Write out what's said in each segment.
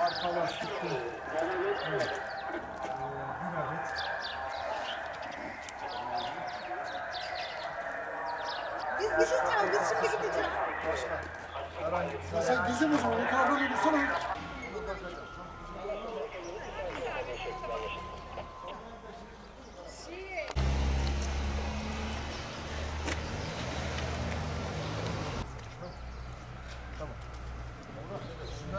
Arka lastikli. Evet. Bir şey adet. Biz gideceğiz, biz şimdi gideceğiz. Başka. Herhangi bir... Sen gizli mi? Yukarıda durursana.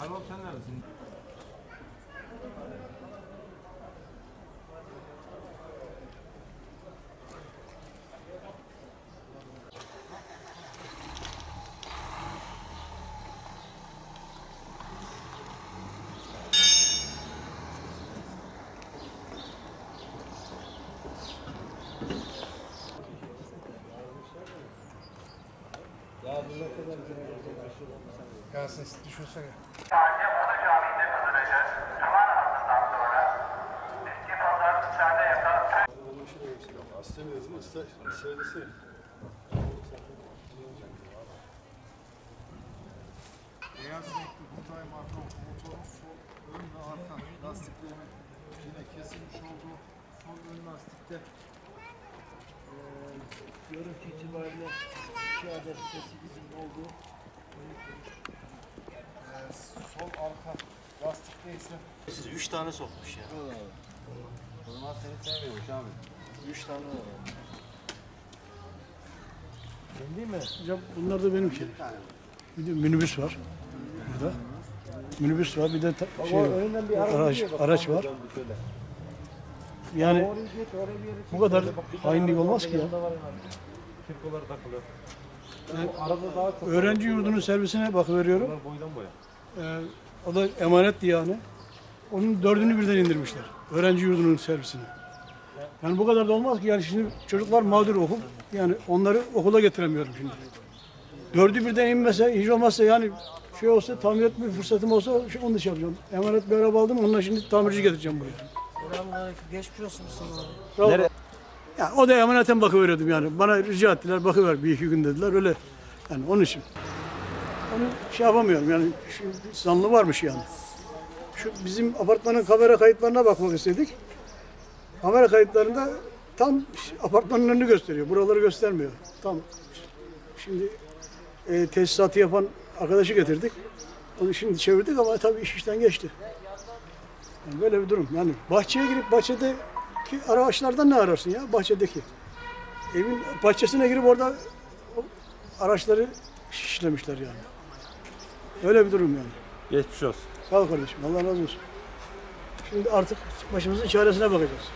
Hanım sen neredesin? Ya sen düşünsene. İstemiyorsun. İster, söylese. Beyaz renkli Hyundai marka motorun sol ön ve arka lastiklerinin yine kesilmiş olduğu sol ön lastikte eee görüntü itibariyle iki adet bizim olduğu eee sol arka lastikte ise Siz üç tane sokmuş ya. O zaman seni sevmiyormuş abi. Üç tane var. Hocam bunlar da benim şey. Bir de minibüs var burada. Minibüs var bir de ta- şey var. araç, araç var. Yani bu kadar hainlik olmaz ki ya. Ben öğrenci yurdunun servisine bakıveriyorum. Ee, o da emanet diye yani. Onun dördünü birden indirmişler. Öğrenci yurdunun servisine. Yani bu kadar da olmaz ki. Yani şimdi çocuklar mağdur okul. Yani onları okula getiremiyorum şimdi. Dördü birden inmese, hiç olmazsa yani şey olsa tamir etme fırsatım olsa şey- onu da şey yapacağım. Emanet bir araba aldım, onunla şimdi tamirci getireceğim buraya. Geçmiş olsun Mustafa abi. Ol. Yani o da emaneten bakıveriyordum yani. Bana rica ettiler, bakıver bir iki gün dediler öyle. Yani onun için. Onu şey yapamıyorum yani. Şimdi zanlı varmış yani. Şu bizim apartmanın kamera kayıtlarına bakmak istedik. Kamera kayıtlarında tam apartmanın önünü gösteriyor. Buraları göstermiyor. Tam şimdi e, tesisatı yapan arkadaşı getirdik. Onu şimdi çevirdik ama tabii iş işten geçti. Yani böyle bir durum. Yani bahçeye girip bahçedeki araçlardan ne ararsın ya? Bahçedeki. Evin bahçesine girip orada araçları şişlemişler yani. Öyle bir durum yani. Geçmiş olsun. Sağ ol kardeşim. Allah razı olsun. Şimdi artık başımızın çaresine bakacağız.